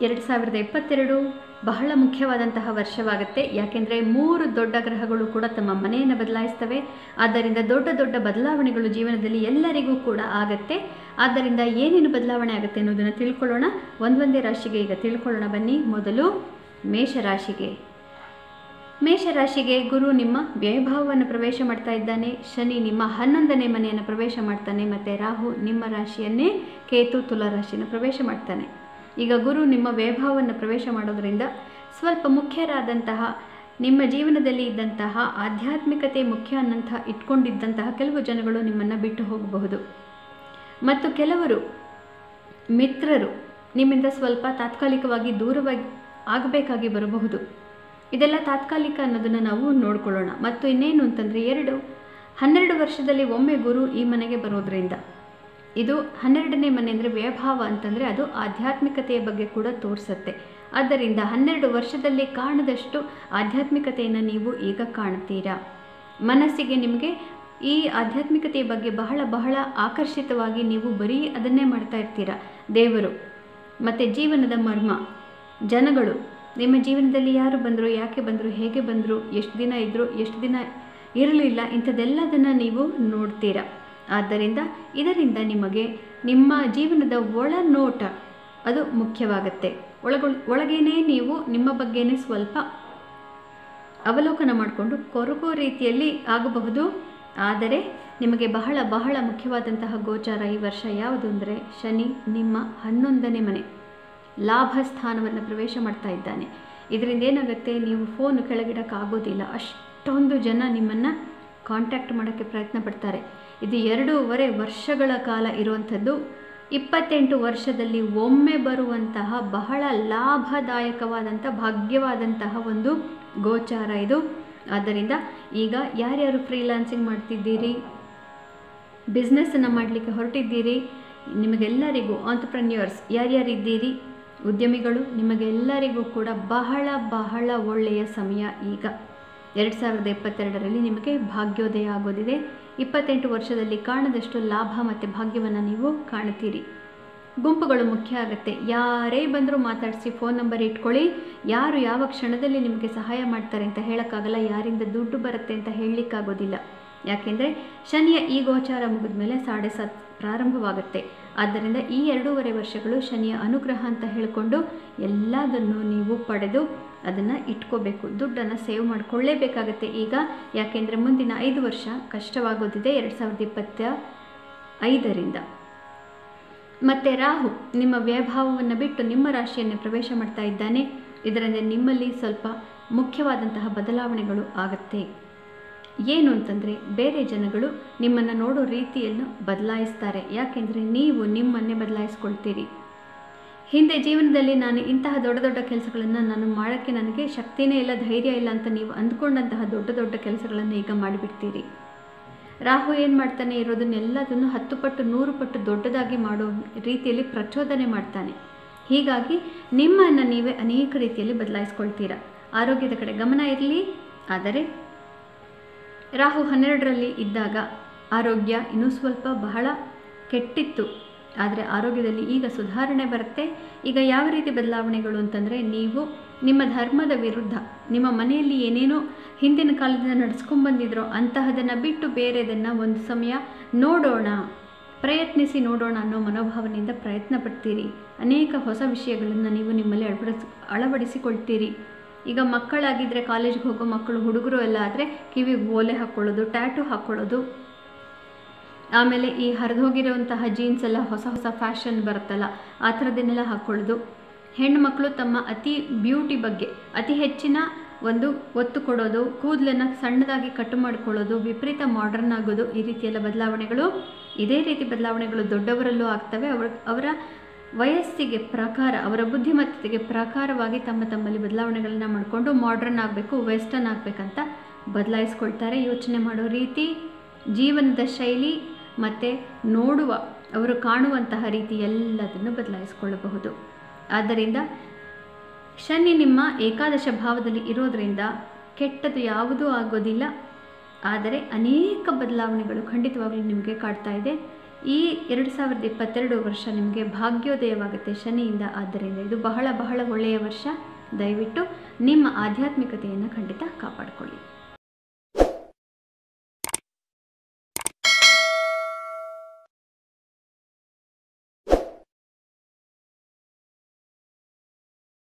ಎರಡು ಸಾವಿರದ ಇಪ್ಪತ್ತೆರಡು ಬಹಳ ಮುಖ್ಯವಾದಂತಹ ವರ್ಷವಾಗುತ್ತೆ. ಯಾಕೆಂದರೆ ಮೂರು ದೊಡ್ಡ ಗ್ರಹಗಳು ಕೂಡ ತಮ್ಮ ಮನೆಯನ್ನು ಬದಲಾಯಿಸ್ತವೆ. ಆದ್ದರಿಂದ ದೊಡ್ಡ ದೊಡ್ಡ ಬದಲಾವಣೆಗಳು ಜೀವನದಲ್ಲಿ ಎಲ್ಲರಿಗೂ ಕೂಡ ಆಗತ್ತೆ. ಆದ್ದರಿಂದ ಏನೇನು ಬದಲಾವಣೆ ಆಗುತ್ತೆ ಅನ್ನೋದನ್ನು ತಿಳ್ಕೊಳ್ಳೋಣ. ಒಂದೊಂದೇ ರಾಶಿಗೆ ಈಗ ತಿಳ್ಕೊಳ್ಳೋಣ ಬನ್ನಿ. ಮೊದಲು ಮೇಷರಾಶಿಗೆ. ಮೇಷರಾಶಿಗೆ ಗುರು ನಿಮ್ಮ ವ್ಯಯಭಾವವನ್ನು ಪ್ರವೇಶ ಮಾಡ್ತಾ ಇದ್ದಾನೆ. ಶನಿ ನಿಮ್ಮ ಹನ್ನೊಂದನೇ ಮನೆಯನ್ನು ಪ್ರವೇಶ ಮಾಡ್ತಾನೆ. ಮತ್ತು ರಾಹು ನಿಮ್ಮ ರಾಶಿಯನ್ನೇ ಕೇತು ತುಲಾ ರಾಶಿಯನ್ನು ಪ್ರವೇಶ ಮಾಡ್ತಾನೆ. ಈಗ ಗುರು ನಿಮ್ಮ ವೈಭವವನ್ನು ಪ್ರವೇಶ ಮಾಡೋದರಿಂದ ಸ್ವಲ್ಪ ಮುಖ್ಯರಾದಂತಹ, ನಿಮ್ಮ ಜೀವನದಲ್ಲಿ ಇದ್ದಂತಹ, ಆಧ್ಯಾತ್ಮಿಕತೆ ಮುಖ್ಯ ಅನ್ನಂತಹ ಇಟ್ಕೊಂಡಿದ್ದಂತಹ ಕೆಲವು ಜನಗಳು ನಿಮ್ಮನ್ನು ಬಿಟ್ಟು ಹೋಗಬಹುದು. ಮತ್ತು ಕೆಲವರು ಮಿತ್ರರು ನಿಮ್ಮಿಂದ ಸ್ವಲ್ಪ ತಾತ್ಕಾಲಿಕವಾಗಿ ದೂರವಾಗಿ ಆಗಬೇಕಾಗಿ ಬರಬಹುದು. ಇದೆಲ್ಲ ತಾತ್ಕಾಲಿಕ ಅನ್ನೋದನ್ನು ನಾವು ನೋಡ್ಕೊಳ್ಳೋಣ. ಮತ್ತು ಇನ್ನೇನು ಅಂತಂದರೆ ಎರಡು, ಹನ್ನೆರಡು ವರ್ಷದಲ್ಲಿ ಒಮ್ಮೆ ಗುರು ಈ ಮನೆಗೆ ಬರೋದ್ರಿಂದ. ಇದು ಹನ್ನೆರಡನೇ ಮನೆ ಅಂದರೆ ವ್ಯಭಾವ ಅಂತಂದರೆ ಅದು ಆಧ್ಯಾತ್ಮಿಕತೆಯ ಬಗ್ಗೆ ಕೂಡ ತೋರಿಸುತ್ತೆ. ಆದ್ದರಿಂದ ಹನ್ನೆರಡು ವರ್ಷದಲ್ಲಿ ಕಾಣದಷ್ಟು ಆಧ್ಯಾತ್ಮಿಕತೆಯನ್ನು ನೀವು ಈಗ ಕಾಣ್ತೀರಾ? ಮನಸ್ಸಿಗೆ ನಿಮಗೆ ಈ ಆಧ್ಯಾತ್ಮಿಕತೆಯ ಬಗ್ಗೆ ಬಹಳ ಬಹಳ ಆಕರ್ಷಿತವಾಗಿ ನೀವು ಬರೀ ಅದನ್ನೇ ಮಾಡ್ತಾ ಇರ್ತೀರ? ದೇವರು ಮತ್ತು ಜೀವನದ ಮರ್ಮ, ಜನಗಳು, ನಿಮ್ಮ ಜೀವನದಲ್ಲಿ ಯಾರು ಬಂದರು, ಯಾಕೆ ಬಂದರು, ಹೇಗೆ ಬಂದರು, ಎಷ್ಟು ದಿನ ಇದ್ದರು ಎಷ್ಟು ದಿನ ಇರಲಿಲ್ಲ, ಇಂಥದ್ದೆಲ್ಲದನ್ನು ನೀವು ನೋಡ್ತೀರಾ? ಆದ್ದರಿಂದ ಇದರಿಂದ ನಿಮಗೆ ನಿಮ್ಮ ಜೀವನದ ಒಳನೋಟ ಅದು ಮುಖ್ಯವಾಗುತ್ತೆ. ಒಳಗೊಳ್, ಒಳಗೇನೆ ನೀವು ನಿಮ್ಮ ಬಗ್ಗೆನೇ ಸ್ವಲ್ಪ ಅವಲೋಕನ ಮಾಡಿಕೊಂಡು ಕೊರಗೋ ರೀತಿಯಲ್ಲಿ ಆಗಬಹುದು. ಆದರೆ ನಿಮಗೆ ಬಹಳ ಬಹಳ ಮುಖ್ಯವಾದಂತಹ ಗೋಚಾರ ಈ ವರ್ಷ ಯಾವುದು ಅಂದರೆ ಶನಿ, ನಿಮ್ಮ ಹನ್ನೊಂದನೇ ಮನೆ. ಲಾಭ ಸ್ಥಾನವನ್ನು ಪ್ರವೇಶ ಮಾಡ್ತಾ ಇದ್ದಾನೆ. ಇದರಿಂದ ಏನಾಗುತ್ತೆ, ನೀವು ಫೋನ್ ಕೆಳಗಿಡೋಕ್ಕಾಗೋದಿಲ್ಲ ಅಷ್ಟೊಂದು ಜನ ನಿಮ್ಮನ್ನು ಕಾಂಟ್ಯಾಕ್ಟ್ ಮಾಡೋಕ್ಕೆ ಪ್ರಯತ್ನ ಪಡ್ತಾರೆ. ಇದು ಎರಡೂವರೆ ವರ್ಷಗಳ ಕಾಲ ಇರುವಂಥದ್ದು. ಇಪ್ಪತ್ತೆಂಟು ವರ್ಷದಲ್ಲಿ ಒಮ್ಮೆ ಬರುವಂತಹ ಬಹಳ ಲಾಭದಾಯಕವಾದಂಥ, ಭಾಗ್ಯವಾದಂತಹ ಒಂದು ಗೋಚಾರ ಇದು. ಆದ್ದರಿಂದ ಈಗ ಯಾರ್ಯಾರು ಫ್ರೀಲಾನ್ಸಿಂಗ್ ಮಾಡ್ತಿದ್ದೀರಿ? ಬಿಸ್ನೆಸ್ಸನ್ನು ಮಾಡಲಿಕ್ಕೆ ಹೊರಟಿದ್ದೀರಿ? ನಿಮಗೆಲ್ಲರಿಗೂ ಆಂಟ್ರಪ್ರನ್ಯೂರ್ಸ್ ಯಾರ್ಯಾರಿದ್ದೀರಿ? ಉದ್ಯಮಿಗಳು, ನಿಮಗೆಲ್ಲರಿಗೂ ಕೂಡ ಬಹಳ ಬಹಳ ಒಳ್ಳೆಯ ಸಮಯ ಈಗ. ಎರಡು ಸಾವಿರದ ಇಪ್ಪತ್ತೆರಡರಲ್ಲಿ ನಿಮಗೆ ಭಾಗ್ಯೋದಯ ಆಗೋದಿದೆ. ಇಪ್ಪತ್ತೆಂಟು ವರ್ಷದಲ್ಲಿ ಕಾಣದಷ್ಟು ಲಾಭ ಮತ್ತು ಭಾಗ್ಯವನ್ನು ನೀವು ಕಾಣ್ತೀರಿ ಗುಂಪುಗಳು ಮುಖ್ಯ ಆಗುತ್ತೆ. ಯಾರೇ ಬಂದರೂ ಮಾತಾಡಿಸಿ ಫೋನ್ ನಂಬರ್ ಇಟ್ಕೊಳ್ಳಿ. ಯಾರು ಯಾವ ಕ್ಷಣದಲ್ಲಿ ನಿಮಗೆ ಸಹಾಯ ಮಾಡ್ತಾರೆ ಅಂತ ಹೇಳೋಕ್ಕಾಗಲ್ಲ. ಯಾರಿಂದ ದುಡ್ಡು ಬರುತ್ತೆ ಅಂತ ಹೇಳಲಿಕ್ಕಾಗೋದಿಲ್ಲ. ಯಾಕೆಂದರೆ ಶನಿಯ ಈ ಗೋಚಾರ ಮುಗಿದ ಮೇಲೆ ಸಾಡೆ ಸತ್ ಪ್ರಾರಂಭವಾಗುತ್ತೆ. ಆದ್ದರಿಂದ ಈ ಎರಡೂವರೆ ವರ್ಷಗಳು ಶನಿಯ ಅನುಗ್ರಹ ಅಂತ ಹೇಳಿಕೊಂಡು ಎಲ್ಲದನ್ನು ನೀವು ಪಡೆದು ಅದನ್ನು ಇಟ್ಕೋಬೇಕು. ದುಡ್ಡನ್ನು ಸೇವ್ ಮಾಡಿಕೊಳ್ಳೇಬೇಕಾಗತ್ತೆ. ಈಗ ಯಾಕೆಂದರೆ ಮುಂದಿನ ಐದು ವರ್ಷ ಕಷ್ಟವಾಗೋದಿದೆ ಎರಡು ಸಾವಿರದ ಇಪ್ಪತ್ತ ಐದರಿಂದ ಮತ್ತು ರಾಹು ನಿಮ್ಮ ವ್ಯಭಾವವನ್ನು ಬಿಟ್ಟು ನಿಮ್ಮ ರಾಶಿಯನ್ನು ಪ್ರವೇಶ ಮಾಡ್ತಾ ಇದ್ದಾನೆ. ಇದರಿಂದ ನಿಮ್ಮಲ್ಲಿ ಸ್ವಲ್ಪ ಮುಖ್ಯವಾದಂತಹ ಬದಲಾವಣೆಗಳು ಆಗುತ್ತೆ. ಏನು ಅಂತಂದರೆ ಬೇರೆ ಜನಗಳು ನಿಮ್ಮನ್ನು ನೋಡೋ ರೀತಿಯನ್ನು ಬದಲಾಯಿಸ್ತಾರೆ. ಯಾಕೆಂದರೆ ನೀವು ನಿಮ್ಮನ್ನೇ ಬದಲಾಯಿಸ್ಕೊಳ್ತೀರಿ. ಹಿಂದೆ ಜೀವನದಲ್ಲಿ ನಾನು ಇಂತಹ ದೊಡ್ಡ ದೊಡ್ಡ ಕೆಲಸಗಳನ್ನು ನಾನು ಮಾಡೋಕ್ಕೆ ನನಗೆ ಶಕ್ತಿನೇ ಇಲ್ಲ, ಧೈರ್ಯ ಇಲ್ಲ ಅಂತ ನೀವು ಅಂದ್ಕೊಂಡಂತಹ ದೊಡ್ಡ ದೊಡ್ಡ ಕೆಲಸಗಳನ್ನು ಈಗ ಮಾಡಿಬಿಡ್ತೀರಿ. ರಾಹು ಏನು ಮಾಡ್ತಾನೆ ಇರೋದನ್ನೆಲ್ಲದನ್ನು ಹತ್ತು ಪಟ್ಟು, ನೂರು ಪಟ್ಟು ದೊಡ್ಡದಾಗಿ ಮಾಡೋ ರೀತಿಯಲ್ಲಿ ಪ್ರಚೋದನೆ ಮಾಡ್ತಾನೆ. ಹೀಗಾಗಿ ನಿಮ್ಮನ್ನು ನೀವೇ ಅನೇಕ ರೀತಿಯಲ್ಲಿ ಬದಲಾಯಿಸ್ಕೊಳ್ತೀರಾ. ಆರೋಗ್ಯದ ಕಡೆ ಗಮನ ಇರಲಿ, ಆದರೆ ರಾಹು ಹನ್ನೆರಡರಲ್ಲಿ ಇದ್ದಾಗ ಆರೋಗ್ಯ ಇನ್ನೂ ಸ್ವಲ್ಪ ಬಹಳ ಕೆಟ್ಟಿತ್ತು. ಆದರೆ ಆರೋಗ್ಯದಲ್ಲಿ ಈಗ ಸುಧಾರಣೆ ಬರುತ್ತೆ. ಈಗ ಯಾವ ರೀತಿ ಬದಲಾವಣೆಗಳು ಅಂತಂದರೆ ನೀವು ನಿಮ್ಮ ಧರ್ಮದ ವಿರುದ್ಧ, ನಿಮ್ಮ ಮನೆಯಲ್ಲಿ ಏನೇನೋ ಹಿಂದಿನ ಕಾಲದಿಂದ ನಡ್ಸ್ಕೊಂಡ್ಬಂದಿದ್ರೋ ಅಂತಹದನ್ನು ಬಿಟ್ಟು ಬೇರೆದನ್ನು ಒಂದು ಸಮಯ ನೋಡೋಣ, ಪ್ರಯತ್ನಿಸಿ ನೋಡೋಣ ಅನ್ನೋ ಮನೋಭಾವನೆಯಿಂದ ಪ್ರಯತ್ನ ಪಡ್ತೀರಿ. ಅನೇಕ ಹೊಸ ವಿಷಯಗಳನ್ನು ನೀವು ನಿಮ್ಮಲ್ಲಿ ಅಳವಡಿಸ್, ಅಳವಡಿಸಿಕೊಳ್ತೀರಿ. ಈಗ ಮಕ್ಕಳಾಗಿದ್ದರೆ ಕಾಲೇಜ್ಗೆ ಹೋಗೋ ಮಕ್ಕಳು ಹುಡುಗರು ಎಲ್ಲ ಆದರೆ ಕಿವಿಗೆ ಓಲೆ ಹಾಕ್ಕೊಳ್ಳೋದು ಟ್ಯಾಟು ಹಾಕ್ಕೊಳ್ಳೋದು ಆಮೇಲೆ ಈ ಹರಿದೋಗಿರುವಂತಹ ಜೀನ್ಸ್ ಎಲ್ಲ ಹೊಸ ಹೊಸ ಫ್ಯಾಷನ್ ಬರುತ್ತಲ್ಲ, ಆ ಥರದನ್ನೆಲ್ಲ ಹಾಕ್ಕೊಳ್ಳೋದು ಹೆಣ್ಣುಮಕ್ಕಳು ತಮ್ಮ ಅತಿ ಬ್ಯೂಟಿ ಬಗ್ಗೆ, ಅತಿ ಹೆಚ್ಚಿನ ಒಂದು ಒತ್ತು ಕೊಡೋದು, ಕೂದಲನ್ನು ಸಣ್ಣದಾಗಿ ಕಟ್ಟು ಮಾಡ್ಕೊಳ್ಳೋದು, ವಿಪರೀತ ಮಾಡರ್ನ್ ಆಗೋದು, ಈ ರೀತಿಯೆಲ್ಲ ಬದಲಾವಣೆಗಳು, ಇದೇ ರೀತಿ ಬದಲಾವಣೆಗಳು ದೊಡ್ಡವರಲ್ಲೂ ಆಗ್ತವೆ. ಅವರ ಅವರ ವಯಸ್ಸಿಗೆ ಪ್ರಕಾರ, ಅವರ ಬುದ್ಧಿಮತ್ತೆಗೆ ಪ್ರಕಾರವಾಗಿ ತಮ್ಮ ತಮ್ಮಲ್ಲಿ ಬದಲಾವಣೆಗಳನ್ನ ಮಾಡಿಕೊಂಡು ಮಾಡ್ರನ್ ಆಗಬೇಕು ವೆಸ್ಟರ್ನ್ ಆಗಬೇಕಂತ ಬದಲಾಯಿಸ್ಕೊಳ್ತಾರೆ. ಯೋಚನೆ ಮಾಡೋ ರೀತಿ, ಜೀವನದ ಶೈಲಿ ಮತ್ತು ನೋಡುವ, ಅವರು ಕಾಣುವಂತಹ ರೀತಿ ಎಲ್ಲದನ್ನು ಬದಲಾಯಿಸಿಕೊಳ್ಳಬಹುದು. ಆದ್ದರಿಂದ ಶನಿ ನಿಮ್ಮ ಏಕಾದಶ ಭಾವದಲ್ಲಿ ಇರೋದರಿಂದ ಕೆಟ್ಟದ್ದು ಯಾವುದೂ ಆಗೋದಿಲ್ಲ. ಆದರೆ ಅನೇಕ ಬದಲಾವಣೆಗಳು ಖಂಡಿತವಾಗಲೂ ನಿಮಗೆ ಕಾಡ್ತಾ ಇದೆ. ಈ ಎರಡು ಸಾವಿರದ ಇಪ್ಪತ್ತೆರಡು ವರ್ಷ ನಿಮಗೆ ಭಾಗ್ಯೋದಯವಾಗುತ್ತೆ ಶನಿಯಿಂದ. ಆದ್ದರಿಂದ ಇದು ಬಹಳ ಬಹಳ ಒಳ್ಳೆಯ ವರ್ಷ. ದಯವಿಟ್ಟು ನಿಮ್ಮ ಆಧ್ಯಾತ್ಮಿಕತೆಯನ್ನು ಖಂಡಿತ ಕಾಪಾಡಿಕೊಳ್ಳಿ.